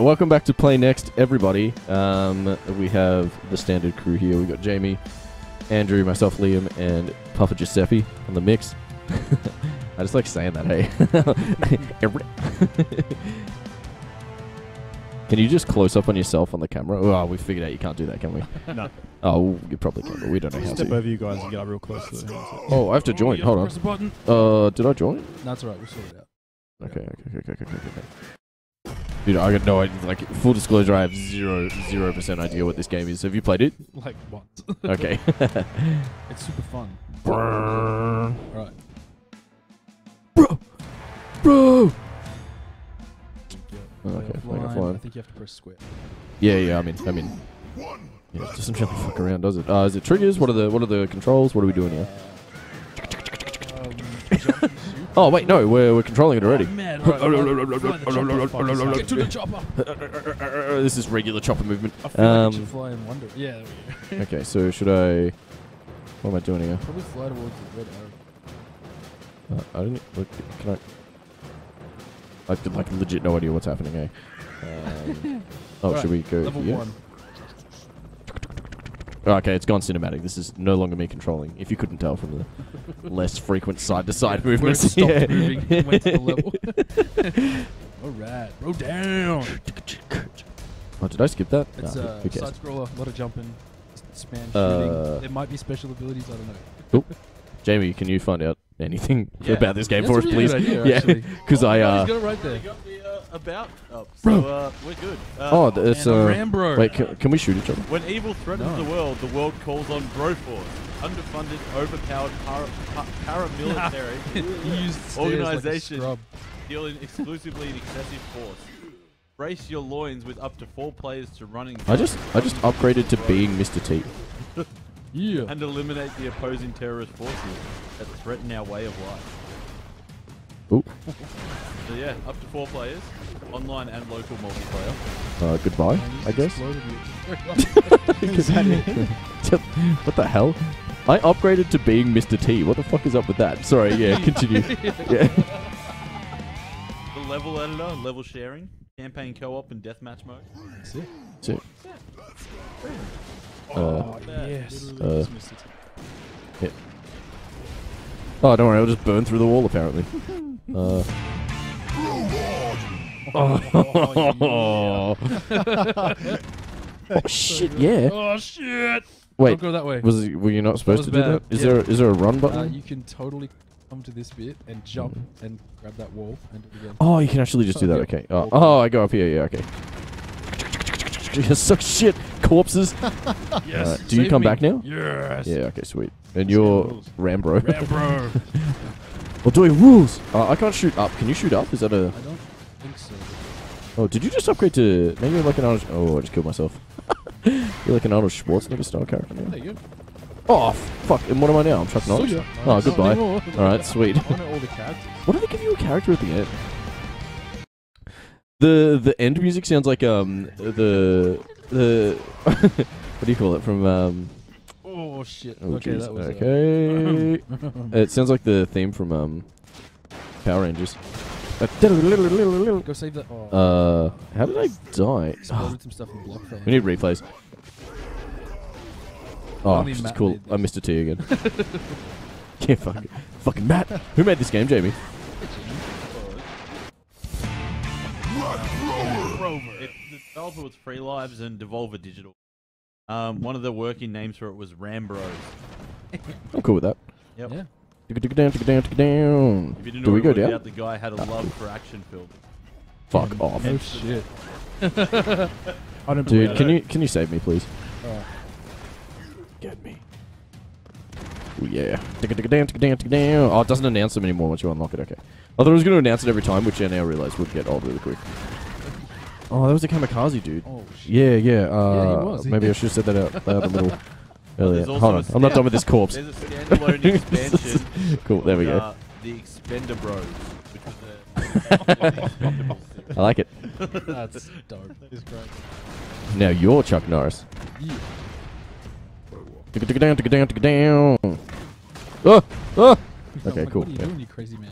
welcome back to Play Next, everybody. Um, we have the standard crew here. We got Jamie, Andrew, myself, Liam, and Papa Giuseppe on the mix. I just like saying that. Hey, Every- can you just close up on yourself on the camera? Oh, we figured out you can't do that, can we? No. Oh, you probably can, but we don't know how to. Step to. over you guys and get up real close to the handset. Oh, I have to join. you Hold on. Press the button. Uh, did I join? That's all right. We'll sort it out. Okay, okay, okay, okay, okay, okay. Dude, I got no idea. Like, full disclosure, I have zero, zero percent idea what this game is. Have you played it? Like once. Okay. it's super fun. Brrr. Right. Bro, bro. Yeah. Okay, flying, flying. I think you have to press square. Yeah, yeah. I mean, I mean, yeah, it doesn't really fuck around, does it? Uh, is it triggers? What are the what are the controls? What are we doing here? Um, jump and shoot. Oh wait, no, we're we're controlling it already. Oh, man. All right, all right. Fly the chopper. Get to the chopper. this is regular chopper movement. I feel Um, it fly wonder. Yeah, there we go. Okay, so should I? What am I doing here? Probably fly towards the red arrow. Uh, I don't. Look, can I? I could like legit no idea what's happening. Eh? Um, oh, Alright, should we go Level here? one. Oh, okay, it's gone cinematic. This is no longer me controlling. If you couldn't tell from the less frequent side-to-side Where it movements. stopped Yeah. moving and went to the level. all right. Roll down. Oh, did I skip that? It's Nah, uh, side scroller, a lot of jumping, span shooting. Uh, there might be special abilities. I don't know. Jamie, can you find out anything Yeah. about this game That's for a us, really please? idea, yeah, actually. because I Oh, uh. he's got it right there. Got the uh, about up, Bro. so uh, we're good. Uh, Oh, it's a uh. Rambro. Wait, can, can we shoot each other? when evil threatens No. the world, the world calls on Broforce, underfunded, overpowered para, pa- paramilitary he used stairs like Organization. dealing exclusively in excessive force. Brace your loins with up to four players to running I just I just upgraded to being Mr. T. Yeah. and eliminate the opposing terrorist forces that threaten our way of life. Ooh. So yeah, up to four players, online and local multiplayer. Uh, goodbye, I guess. what the hell? I upgraded to being Mr. T. What the fuck is up with that? Sorry, yeah, continue. yeah. The level editor, level sharing, campaign co-op and deathmatch mode. Sick. Sick. Uh, Oh, yes. uh, oh, don't worry, I'll just burn through the wall apparently. Uh, oh, oh shit, yeah. Oh shit! Wait, Don't go that way. was it, were you not supposed to do bad, that? Is yeah. there is there a run Uh, button? you can totally come to this bit and jump and grab that wall and do it again. Oh, you can actually just do that. Yeah. Okay. Oh, oh, I go up here. Yeah. Okay. Suck shit, corpses. Yes. Alright, do you come me. back now? Yes. Yeah. Okay. Sweet. And Let's you're. Rambro. Rambro. We're doing rules. Uh, I can't shoot up. Can you shoot up? Is that a? I don't think so. Oh, did you just upgrade to? Maybe you're like an Arnold. Oh, I just killed myself. you're like an Arnold Schwarzenegger style character now. There you go. Oh fuck! And what am I now? I'm Chuck Norris. Oh, goodbye. All right, sweet. I want all the characters. What do they give you a character at the end? The the end music sounds like um the the what do you call it from um Oh shit. oh okay, that was. uh, okay it sounds like the theme from um Power Rangers. Uh, Go save that. Oh. Uh, how did I die? Some stuff in block we need replays. Oh, it's cool. I missed a T again. yeah, fuck, fucking Matt. Who made this game, Jamie? Developer was Free Lives and Devolver Digital. Um, one of the working names for it was Rambros. I'm cool with that. Yep. Yeah. Tick tick down, tick down, tick down. If you didn't Do know we go down? out, the guy had a love for action film. Fuck off. Oh shit. I don't Dude, can you can you save me, please? Alright. Get me. Oh yeah. Tick tick down, tick down, tick down. Oh, it doesn't announce them anymore once you unlock it. Okay. I thought it was going to announce it every time, which I now realize would get old really quick. Oh, that was a kamikaze dude. Oh shit. Yeah, yeah. Uh, Yeah, he was. Maybe I should have said that out loud a little earlier. There's Hold on, I'm not done with this corpse. There's a standalone expansion. Cool, there we go. uh, the Expendabros, which was a I like it. That's dope. It's great. Now you're Chuck Norris. Yeah. Tick tick down, tick down, tick down. Oh, oh. Okay, Like, cool. What are you Yeah. doing, you crazy man?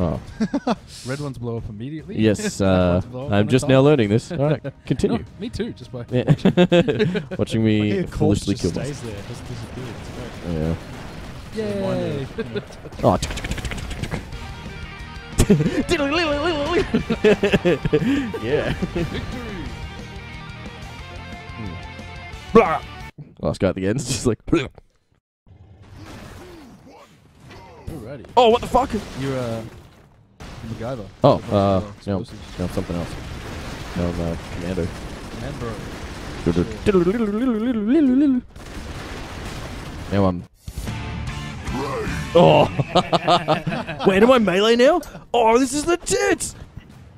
Oh, Red ones blow up immediately. yes. Uh, up I'm just now learning this. All right, No, continue. me too. Just by Yeah. Watching I me foolishly kill stays there. It's great. Yeah. Yay! Oh. yeah. Victory! Blah. Last guy at the end is just like. Alrighty. Oh, what the fuck? You're uh, MacGyver. Oh, uh, no, no, something else. No, I'm uh, commando. Remember. Now I'm. Oh! Wait, am I melee now? Oh, this is the tits!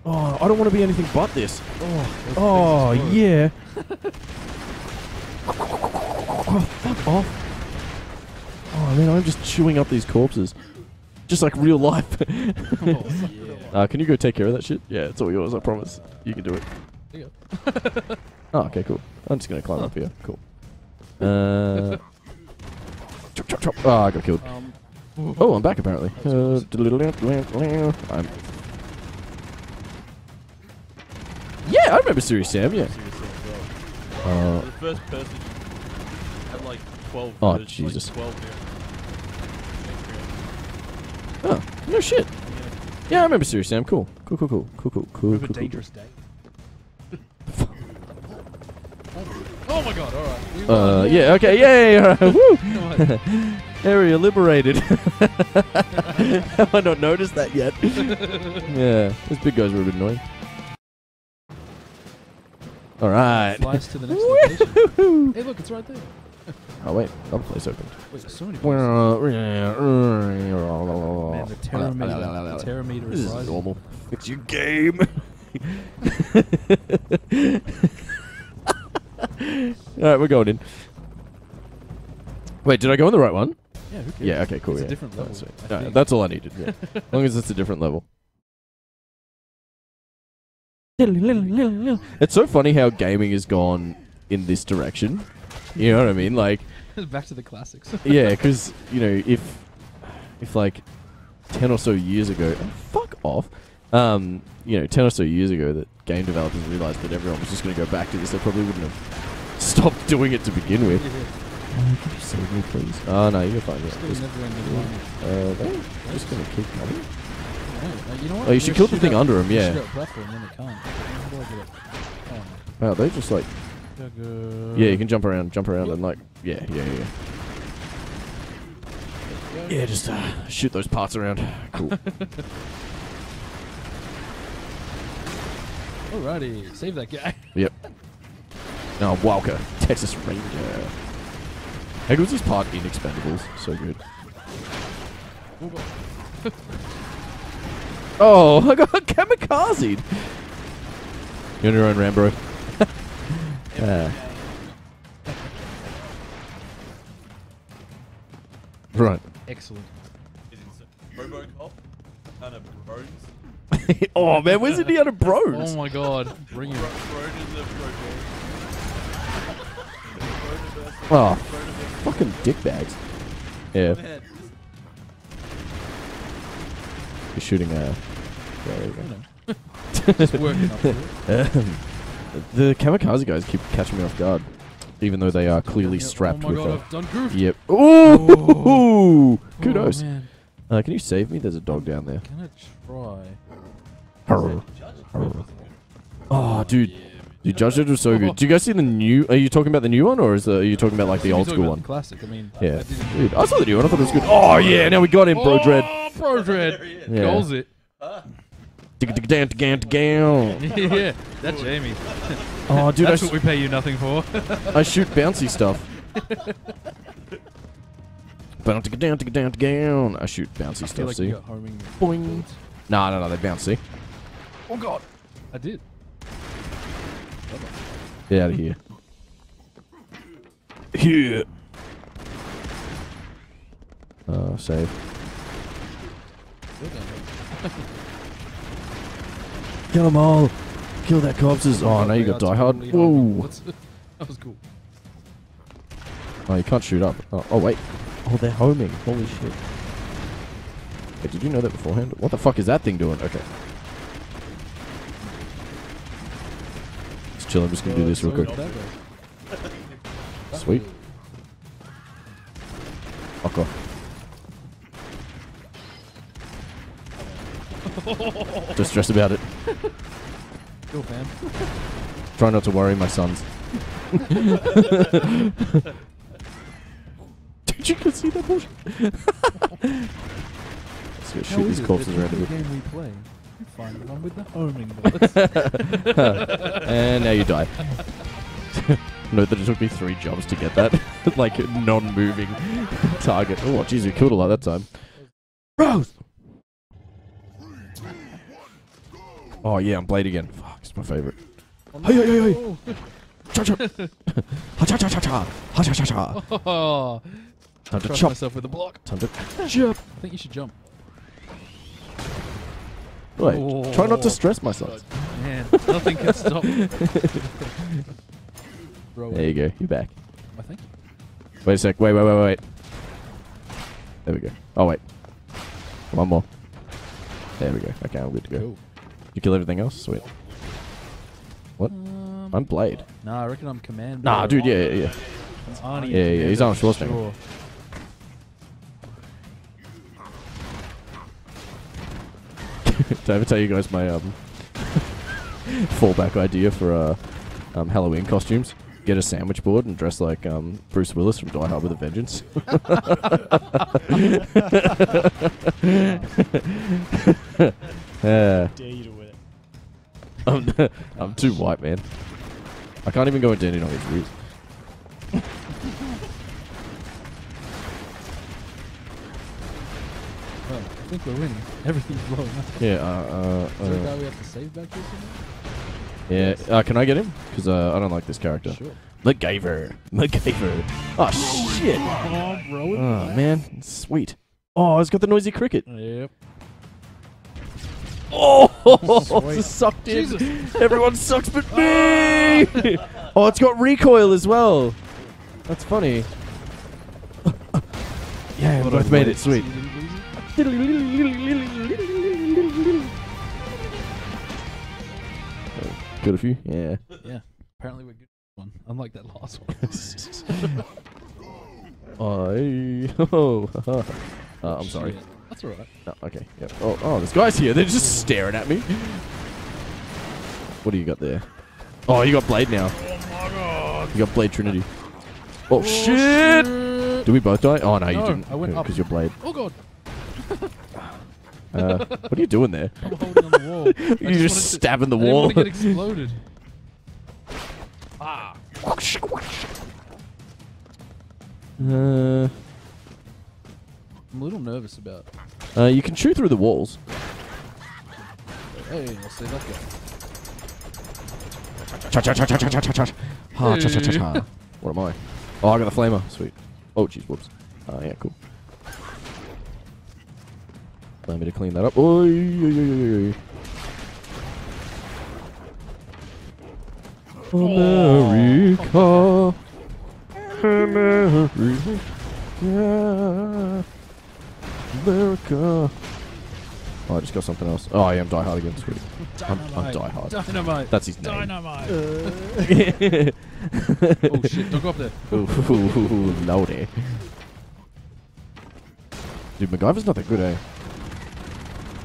Oh, I don't want to be anything but this. Oh, Oh, yeah. oh, fuck off. Oh, man, I'm just chewing up these corpses. Just like real life. Oh, yeah. uh, can you go take care of that shit? Yeah, it's all yours, I promise. You can do it. Oh, okay, cool. I'm just gonna climb up here. Cool. Uh, chop, chop, chop. Oh, I got killed. Um, Oh, I'm back apparently. Uh, I'm. Yeah, I remember Serious Sam. Yeah. Uh, the first person had like 12 Oh, Jesus. Like 12 variants. oh, no shit. Yeah, I remember Serious Sam. Cool. Cool, cool, cool, cool, cool, cool, cool, cool. dangerous day. oh my god, alright. We Uh, won, yeah, okay, yay, alright, woo! Area liberated. Have I not noticed that yet? yeah, those big guys were a bit annoying. Alright. Flies to the next location. Hey, look, it's right there. Oh, wait, another place opened. Wait, there's so many. Man, the terror meter, the terror meter This is is rising. normal. It's your game. Alright, we're going in. Wait, did I go in the right one? Yeah, who cares? Yeah, okay, cool. It's a yeah. different level, That's, I uh, think. that's all I needed. Yeah. as long as it's a different level. It's so funny how gaming has gone in this direction. You know what I mean? Like, Back to the classics. yeah, because you know, if if like ten or so years ago, oh, fuck off. Um, you know, ten or so years ago, that game developers realized that everyone was just going to go back to this. They probably wouldn't have stopped doing it to begin with. Uh, could you save me, please? Oh no, you're fine. Just, line. uh, they're just going to keep coming. Oh, you know what? Oh, you should kill the thing out- under him. Yeah. platform, then it can't. How do I get it? Oh, Wow, they just like. Yeah, you can jump around, jump around, and like yeah, yeah, yeah. Yeah, just uh, shoot those parts around. Cool. Alrighty, save that guy. Yep. Oh, Walker, Texas Ranger. How good was this part in Expendables? So good. Oh, I got kamikaze. You're on your own, Rambo. Ah. Right. Excellent. Is it Robocop? Kind of Brones. oh man, where's Indiana Bros? Oh my god, bring Bro- it. Broden the Broden. Oh, fucking dickbags. Yeah, Man, you're shooting uh yeah, there you go. Just working up to it. Um, the kamikaze guys keep catching me off guard, even though they are clearly strapped oh my with god, a. I've done goof. Yep. Ooh! Kudos. Oh. Uh, can you save me? There's a dog down there. Can I try? Arr. Arr. Oh, dude. Dude, Judge Dredd was so good. Do you guys see the new? Are you talking about the new one, or is the, are you talking about like the old school one? Classic. I mean, Yeah. I Dude, I saw the new one. I thought it was good. Oh yeah, now we got him, Bro Dredd. Oh, Pro Dread. Yeah. Calls it. yeah, that's Jamie. Oh, dude, that's s- what we pay you nothing for. I shoot bouncy stuff. Bouncy down, to get down, down. I shoot bouncy I feel stuff. like See? you got. Boing. No, no, no, they bounce. See? Oh god. I did. Get out of here. Here. Uh, save. Kill them all. Kill that corpses. Oh, now you got Die Hard. Whoa. That was cool. Oh, you can't shoot up. Oh, oh, wait. Oh, they're homing. Holy shit. Wait, did you know that beforehand? What the fuck is that thing doing? Okay. Just chill. I'm just gonna do this real quick. Sweet. Fuck off. Just stress about it. Cool, fam. Try not to worry my sons. Did you see that bullshit? Let's go shoot these corpses around a bit. game we play, find the one with the homing bullets. and now you die. Note that it took me three jumps to get that. like, non-moving target. Oh, jeez, we killed a lot that time. Rose! Oh, yeah, I'm Blade again. Fuck, my favorite. Oh, hey, hey, hey, hey! Cha cha! Ha cha cha cha cha! Ha cha cha cha! Oh, Time to chop. myself with a block. Time to chop. I think you should jump. Wait, try not to Oh. stress myself. Man, nothing can stop. Bro, There you go, you're back. I think. Wait a sec, wait, wait, wait, wait. There we go. Oh, wait. One more. There we go. Okay, I'm good to go. Cool. You kill everything else? Sweet. What? Um, I'm Blade. nah, I reckon I'm command. Nah, dude, yeah, yeah, yeah. Arnie Yeah, yeah, he's Commander Arnold for Schwarzenegger. sure. Did I ever tell you guys my um fallback idea for uh um, Halloween costumes? Get a sandwich board and dress like um, Bruce Willis from Die Hard with a Vengeance. yeah. I'm, I'm too white, man. I can't even go into any knowledge roots. Well, I think we're winning. Everything's blowing up. Yeah, uh, uh, Is there a uh, guy we have to save back here yeah. Uh, can I get him? Because uh, I don't like this character. somewhere? Sure. MacGyver. MacGyver. Oh, shit. Oh, bro. Oh, man. Sweet. Oh, it's got the noisy cricket. Yep. Oh, sucked in. Jesus. Everyone sucks but me. oh, it's got recoil as well. That's funny. yeah, we both made it. Sweet. Good of you. Yeah. Yeah. Apparently we're good. One, unlike that last one. I. Oh. uh, I'm sorry. Shit. That's alright. No, okay. Yep. Oh, oh, this guy's here. They're just staring at me. What do you got there? Oh, you got Blade now. Oh my god. You got Blade Trinity. Oh, shit! Did we both die? Oh no, you didn't. I went up. because you're Blade. Oh god. Uh, what are you doing there? I'm holding on the wall. You're just just to- stabbing the I didn't wall. want to get exploded. Ah. uh, I'm a little nervous about. uh, you can shoot through the walls. Hey, I'll say that guy. Cha cha cha cha cha cha cha cha. Ha cha cha cha cha. What am I? Oh, I got the flamer. Sweet. Oh, jeez, whoops. Uh, yeah, cool. Allow me to clean that up. Oi. America. America. America. Oh, I just got something else. Oh, I am Die Hard again. Sweet. I'm, I'm Die Hard. Dynamite. That's his name. Dynamite. oh shit! Don't go up there. Ooh, lordy. Dude, MacGyver's not that good, eh? I'm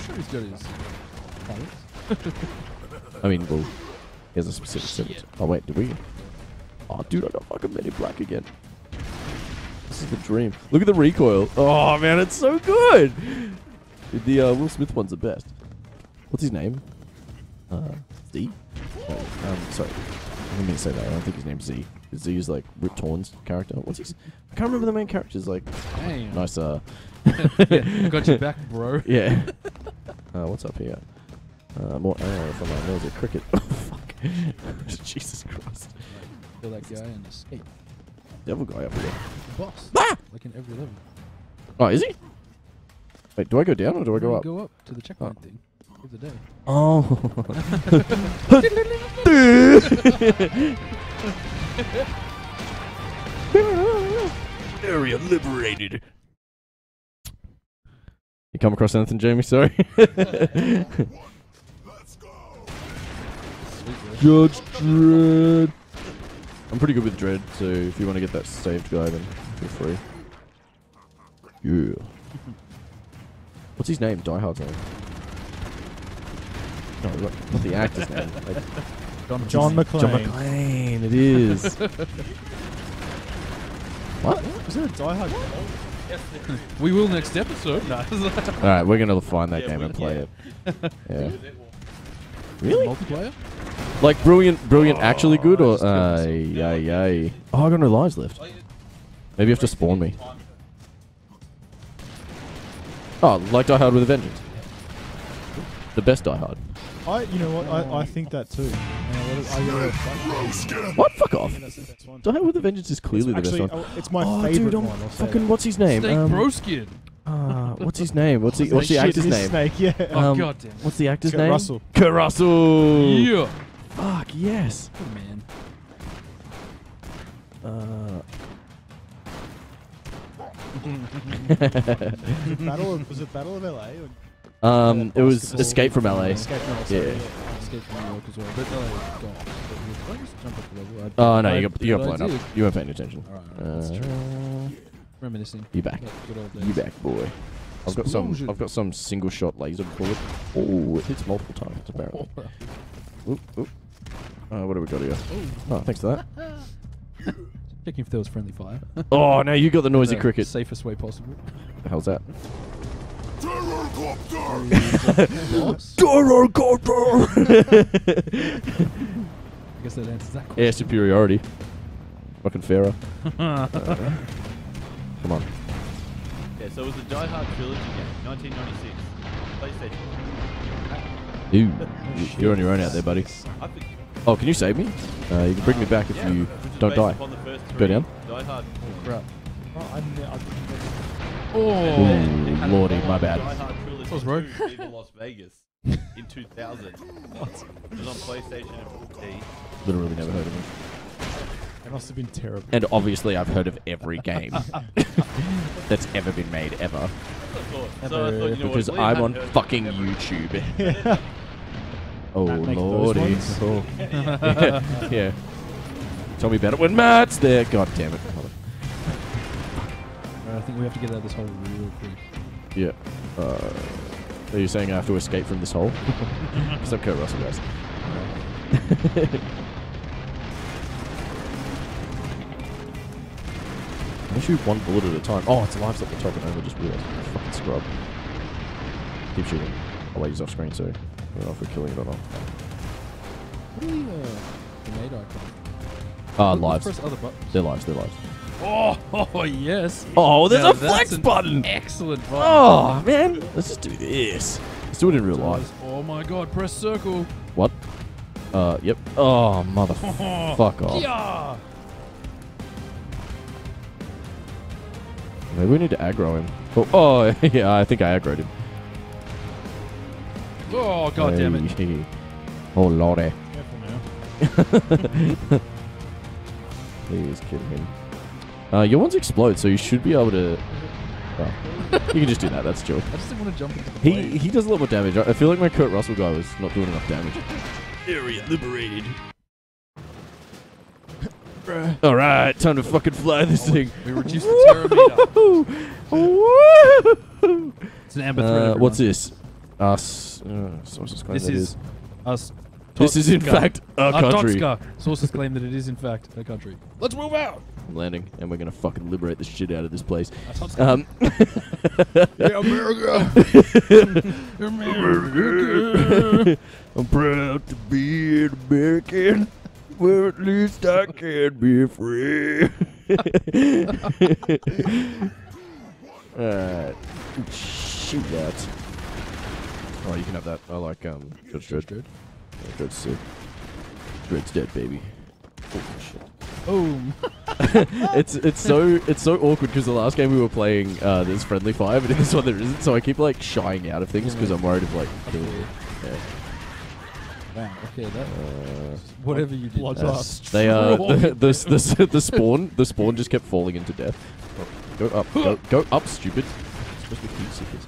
sure he's got his talents. I mean, well, he has a specific symptom. Oh, wait, did we? Oh, dude, I got fucking Men in Black again. This is the dream. Look at the recoil. Oh, man, it's so good. The uh, Will Smith one's the best. What's his name? Uh, Z? No, um, sorry. I didn't mean to say that. I don't think his name's Z. Z is like Rip Torn's character. What's his? I can't remember the main character's like Damn. nice. Uh, yeah, got your back, bro. yeah. Uh, what's up here? Uh, more arrow from my nose at cricket. Oh, fuck. Jesus Christ. Kill that guy and escape. Devil guy up here. Boss. Ah! Like in every level. Oh, is he? Wait, do I go down or do I go up? Go up to the checkpoint thing. Save the day. Oh. Area liberated. You come across anything, Jamie? Sorry. Judge Dredd. I'm pretty good with Dredd, so if you want to get that saved guy, then feel free. Yeah. What's his name? Die Hard's name. No, not, not the actor's name. Like, John, John McClane. McClane. John McClane. It is. what? Is there a Die Hard? We will next episode. No. All right, we're gonna find that Yeah, game and play yeah. it. Yeah. Really? Multiplayer? Like brilliant, brilliant, actually good, or just killed myself. ay, ay, ay. Oh, I got no lives left. Maybe you have to spawn me. Oh, like Die Hard with a Vengeance. The best Die Hard. I, you know what? I, I think that too. And I let it- I let it fuck. What? Fuck off. Yeah, that's the best. Die Hard with a Vengeance is clearly the Actually, best one. oh, it's my oh, favorite dude, I'm one. I'll fucking. What's his name? Snake Um, Broskin. uh, what's his name? What's the What's the actor's name? Snake, yeah. Oh, Um, god damn. What's the actor's Kurt name? Russell. Kurt Russell. Yeah. Fuck yes. Good man. Uh, Battle of, was it Battle of LA? Or um, it was Escape from LA. Escape from LA. sorry, Yeah. Escape from New York as well. But no, gone. But I just jump up the level. I- Oh no, you got you got blown up. You weren't paying attention. Alright, alright, that's true. Uh, Reminiscing. you back. Like You back, boy. I've got some. I've got some single shot laser bullet. Oh, it hits multiple times apparently. Oop, oop. Uh, what do we got here? Oh, thanks for that. Checking if there was friendly fire. Oh, no, you got the noisy The cricket. Safest way possible. The hell's that? Boss? I guess that answers that question. Air superiority. Fucking Pharaoh. Uh, come on. Yeah, so it was a Die Hard trilogy game, 1996, PlayStation. Dude, you're on your own out there, buddy. Oh, can you save me? Uh, you can bring me back if yeah, you don't die. upon the first Go down. Die Hard. Crap. Oh, I, Oh. And they Ooh, had a lordy, my bad. Die Hard That was rogue. two, Las Vegas in 2000. It was on PlayStation and PC. Literally never heard of him. It must have been terrible. And obviously, I've heard of every game that's ever been made ever I So I thought, you know because what, I'm on fucking ever. YouTube. Oh Matt lordy! ones? Oh. yeah. yeah. Tell me about it when Matt's there. God damn it! Hold on. I think we have to get out of this hole real quick. Yeah. Uh, are you saying I have to escape from this hole? Because I'm Kurt Russell, guys. I shoot one bullet at a time. Oh, it's lives at the top and over. Just realized. Fucking scrub. Keep shooting. I'll wait. He's off screen, so I don't know if we're killing it or not. What are the uh, grenade icons? Ah, Let's lives. Press other buttons. They're lives. They're lives. Oh, oh yes. Oh, there's Now a flex button. Excellent button. Oh man, let's just do this. Let's do it in real life. Oh my god, press circle. What? Uh, yep. Oh, mother. Fuck off. Yeah. Maybe we need to aggro him. Oh, oh yeah, I think I aggroed him. Oh god damn it. Oh lordy. Please kill him. Uh, your ones explode, so you should be able to. Oh. you can just do that. That's chill. I just didn't want to jump into the He he does a lot more damage. I I feel like my Kurt Russell guy was not doing enough damage. Area liberated. All right, time to fucking fly this thing. We reduced the terrameter. Woo! It's an amber thread. Uh, what's this? Us. Uh, sources claim This that is us. This is in fact a Uh, country. Totska. Sources claim that it is in fact a country. Let's move out. I'm landing, and we're gonna fucking liberate the shit out of this place. Um, yeah, America. America. I'm proud to be an American. Well, at least I can be free. Alright. Shoot that. Oh, you can have that. I like um, Judge Dredd. Dread. Yeah, Dredd's sick. Dredd's dead, baby. Oh, shit. Boom. it's it's so it's so awkward because the last game we were playing uh, there's friendly fire, but in this one there isn't. So I keep like shying out of things because I'm worried of like killing. Yeah. Wow. Okay, that. Uh, Whatever you did. Blood that's they uh, are strong. the, the, the, the spawn the spawn just kept falling into death. Oh, Go up, go, go up, stupid. It's supposed to be heat seekers.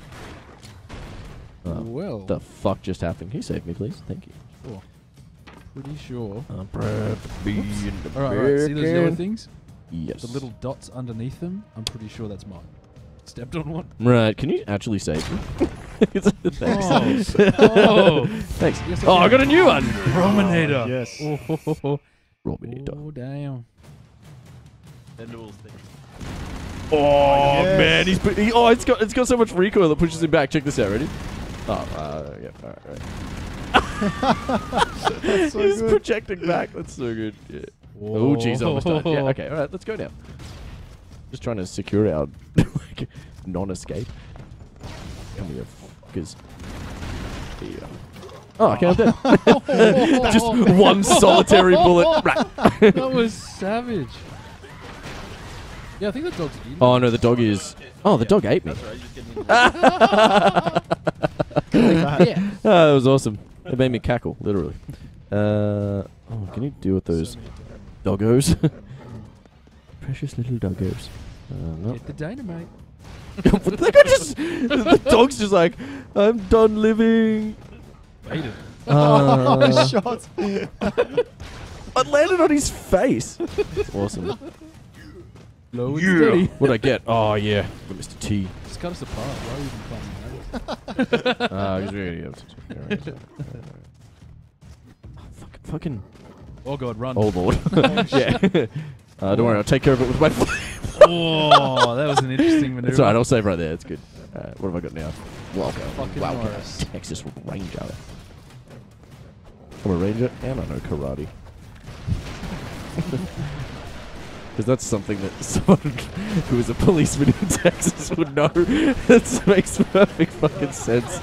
Oh, well, the fuck just happened? Can you save me, please? Thank you. Oh, pretty sure. I'm proud to be an All right, all right. See those yellow things? Yes. The little dots underneath them. I'm pretty sure that's mine. Stepped on one. Right. Can you actually save me? Thanks. Oh, Thanks. Yes, I oh, I got a new one. Brominator. Yes. oh, ho, ho, ho. Rominator. oh damn. Expendables thing. Oh Yes. man, he's put, he, oh it's got it's got so much recoil that pushes him back. Check this out. Ready? Oh, uh, yeah. All right, right. So he's good. projecting back. That's so good. Yeah. Oh jeez, almost died. Yeah. Okay. All right. Let's go now. Just trying to secure our like non-escape. Come here, fuckers. Yeah. Oh, okay, I'm dead. Just one solitary bullet. Right. that was savage. Yeah, I think the dog's eating. Oh no, the dog is. Oh, the dog ate me. That's right. Just getting in yeah. Ah, that was awesome. It made me cackle, literally. Uh, oh, can you deal with those doggos? Precious little doggos. Uh, no. Get the dynamite. But the guy just, the dog's just like, I'm done living. Ate it. Uh, Shot. I landed on his face. It's awesome. Low and steady. What'd I get? Oh yeah, got Mr. T. Just cut us apart. Why are we even climbing that? Ah, because we already have to. Oh, fucking, fucking. Oh god, run. Oh lord. yeah. Uh, don't worry, I'll take care of it with my flame. Oh, that was an interesting maneuver. It's alright, I'll save right there. It's good. Alright, what have I got now? Welcome. Fucking Welcome. Norris. Texas Ranger. I'm a ranger and I know karate. Because that's something that someone who is a policeman in Texas would know. that makes perfect fucking sense.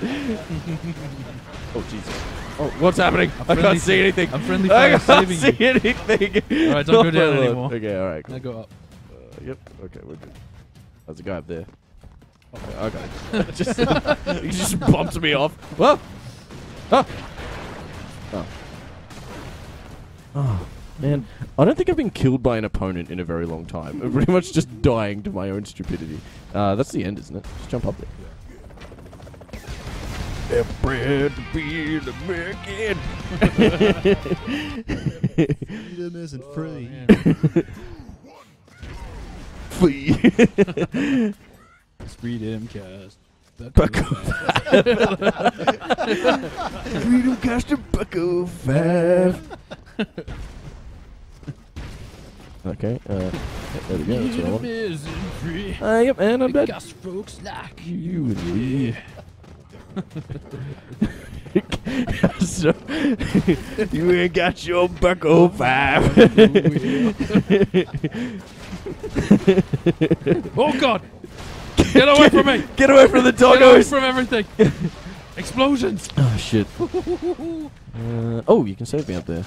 oh, Jesus. Oh, what's happening? I can't see anything. I'm friendly I can't saving see anything. Alright, don't go down anymore. Okay, alright. Now Cool. go up. Uh, yep. Okay, we're good. There's a guy up there. Okay. okay. just, he just bumped me off. Whoa. Oh. Oh. Oh. Man, I don't think I've been killed by an opponent in a very long time. I'm pretty much just dying to my own stupidity. Uh, that's the end, isn't it? Just jump up there. They're bred to be an American. Freedom isn't Oh, free. Free. Freedom cast. Bucko Freedom Caster Bucko 5. okay, uh, there we go. That's what I want. Uh, yep, and I'm dead. Because folks like You and me. So, you ain't got your Bucko 5. Oh god! Get away from me! Get away from the Get away from everything! Explosions! Oh, shit. Uh, oh, you can save me up there.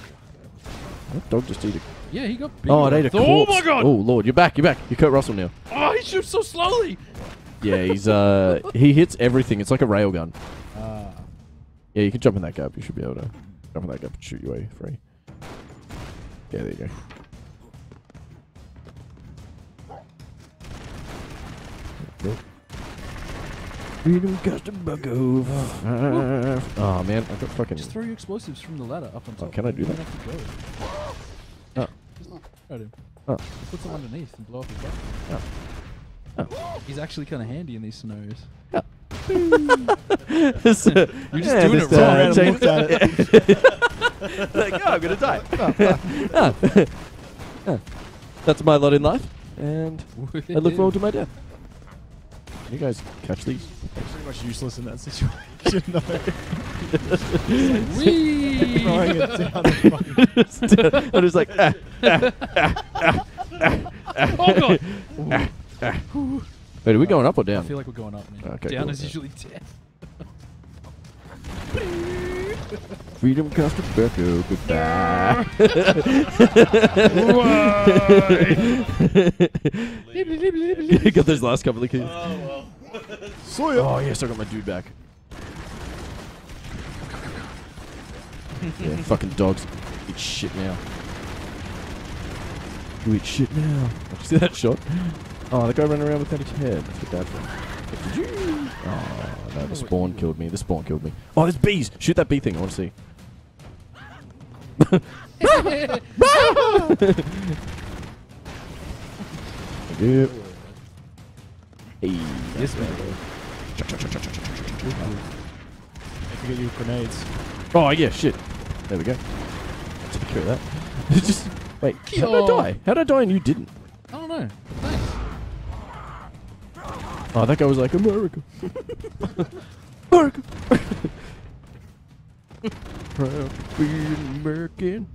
That dog just ate a Yeah, he got. Oh, it ate a corpse. Oh my god! Oh lord, you're back. You're back. You're Kurt Russell now. Oh, he shoots so slowly! Yeah, he's uh he hits everything. It's like a railgun. Ah. Yeah, you can jump in that gap. You should be able to jump in that gap and shoot your way free. Yeah, there you go. Freedom custom bucko. Oh man, I got fucking. Just throw your explosives from the ladder up on top. Oh, can I do You that? don't have to go. Oh. Just try. Oh. Put some underneath and blow up his butt. Oh. He's actually kind of handy in these scenarios. Uh, You're just doing it wrong. Turn around and looked at it. like, oh, I'm gonna die. Oh, ah. Ah. That's my lot in life, and I look forward to my death. Can You guys catch these? Pretty much useless in that situation. though. Whee! Throwing it down the fucking I'm just like, ah, ah, ah, ah oh god! Wait, are we going up or down? I feel like we're going up, man. Okay, Down cool, is yeah. usually death. Freedom cost of Berko, goodbye. got those last couple of keys. Oh well. Sawyer. Oh yes, I got my dude back. yeah, fucking dogs eat shit now. You eat shit now. Did you see that shot? Oh, the guy running around without his head. That's what that for. Oh, no, the oh, spawn killed me. The spawn killed me. Oh, there's bees! Shoot that bee thing. I want to see. Thank you. Hey. Yes, man. Don't forget your grenades. Oh, yeah, shit. There we go. Take care of that. Just, wait, how did I oh. die? How did I die and you didn't? I don't know. Thanks. Oh, that guy was like, America. America. Proud to be American.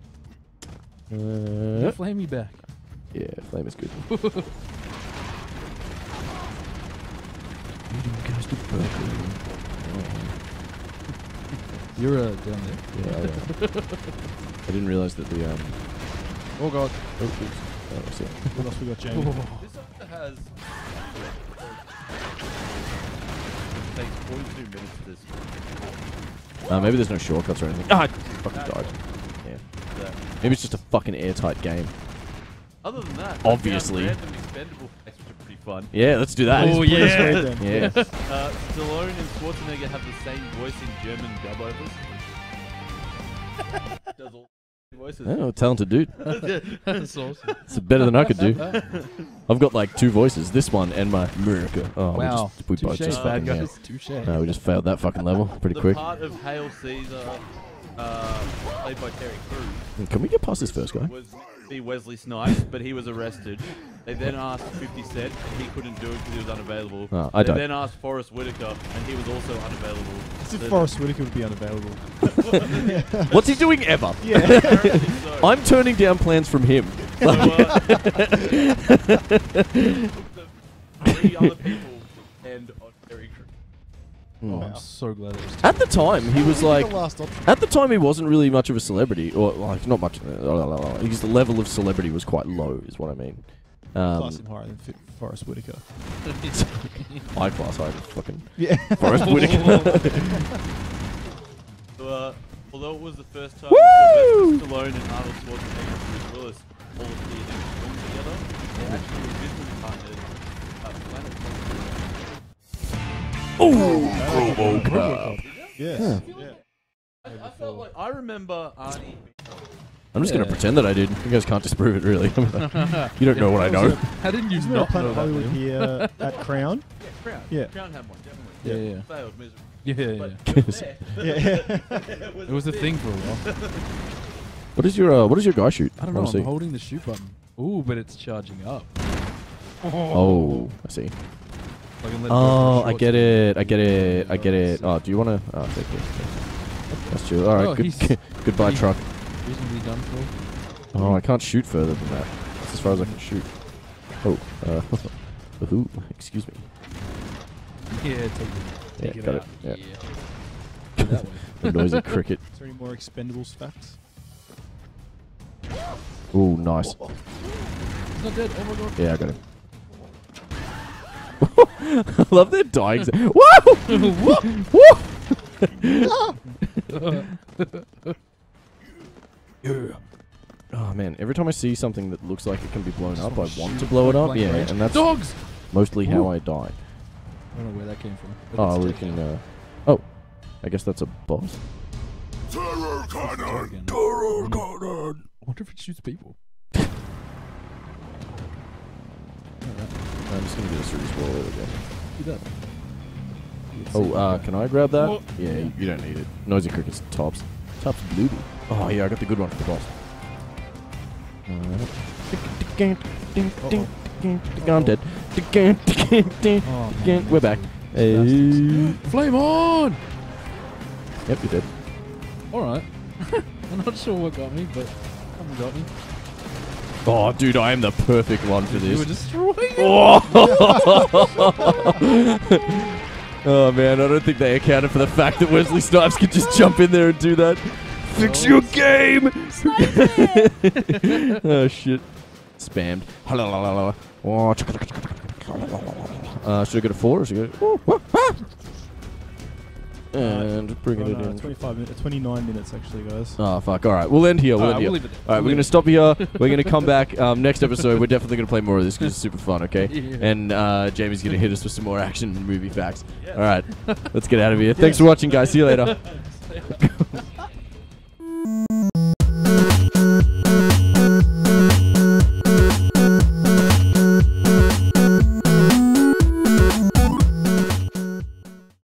Uh, Flame me back. yeah, flame is good. You're uh, down there. Yeah, I, uh, I didn't realize that the um. Oh god. Oh, oops. Oh, I. What else we got, Jamie? This has. Takes 42 minutes to this. Uh, maybe there's no shortcuts or anything. Ah, I fucking died. Yeah. that. Maybe it's just a fucking airtight game. Other than that, Obviously. I random expendable facts, which are pretty fun. Yeah, let's do that. Oh, Put us yeah. right then. Yeah. Uh, Stallone and Schwarzenegger have the same voice in German dub overs. Does all voices. oh, talented dude. That's awesome. It's better than I could do. I've got like two voices. This one and my America. Oh, we wow. just, we both Touche, just bad fucking, yeah. Touche. No, we just failed that fucking level pretty the quick. part of Hale Caesar, uh, played by Terry Crews, Can we get past this first guy? was meant to be Wesley Snipes, but he was arrested. They then asked 50 Cent, and he couldn't do it because he was unavailable. Oh, I they died. then asked Forest Whitaker, and he was also unavailable. As if So- Forest Whitaker would be unavailable. What's he doing ever? Yeah. So. I'm turning down plans from him. So, uh, three other people and on Terry Oh, Wow. I'm so glad it was. At the time, he was like. The at the time, he wasn't really much of a celebrity, or like not much. Because the level of celebrity was quite low, is what I mean. Um, Class him higher than Forest Whitaker. high class, high fucking Yeah. Forest Whitaker. So, uh, although it was the first time Woo! Sylvester Stallone and Arnold Schwarzenegger and Bruce Willis all appeared in a film together, they actually were business partners at Planet Ooh, RoboCop. Yes. Yeah. Yeah. I, I felt like I remember Arnie. I'm just gonna pretend that I did. You guys can't disprove it, really. you don't know what I know. How didn't you Isn't there a not know that? Hollywood here at Crown? Yeah, Crown. Yeah. Crown had one, definitely. Yeah, yeah, yeah. Failed miserably. Yeah, yeah, yeah. But it was there. Yeah. It was a thing for a while. What is your uh, What does your guy shoot? I don't know. I'm see. holding the shoot button. Ooh, but it's charging up. Oh, I see. I can let it go Oh, I get it. I get it. I get it. Oh, do you wanna? Oh, thank you. That's true. All right. Oh, good. goodbye, truck. Reasonably done for. Oh, I can't shoot further than that. That's as far as I can shoot. Oh. Uh, ooh, excuse me. Yeah, take it. Yeah, it got out. it. Yeah. that way. The noisy cricket. Is there any more Expendables facts? Ooh, nice. He's not dead. Oh my god. Yeah, I got him. I love their dying. sound. Woo! Woo! yeah. Oh man, every time I see something that looks like it can be blown up, I want to blow it up. Yeah, and that's dogs. mostly how Ooh. I die. I don't know where that came from. Oh, we can. out. Uh, oh, I guess that's a boss. Terror It's cannon! Terror cannon! I wonder if it shoots people. I'm just gonna do a series roll it again. Do that. Oh, uh, can I grab that? Oh. Yeah, you, you don't need it. Noisy crickets, tops. Tops blue. Oh yeah, I got the good one for the boss. Uh, I'm dead. We're back. Uh, Flame on! yep, you did. Alright. I'm not sure what got me, but something got me. Oh, dude, I am the perfect one for this. You were destroying! Oh. oh man, I don't think they accounted for the fact that Wesley Snipes could just jump in there and do that. Fix your game! oh shit. Spammed. Oh, Uh, should I go to four or should I go? Ooh, wah, ah! and bringing Oh, it no, in. 25 minutes, 29 minutes actually, guys. Oh fuck! All right, we'll end here. We'll Alright, end here. we'll leave it there. All right, we're gonna stop here. we're gonna come back um, next episode. We're definitely gonna play more of this because it's super fun. Okay, Yeah. and uh, Jamie's gonna hit us with some more action and movie facts. Yeah. All right, let's get out of here. Thanks for watching, guys. See you later.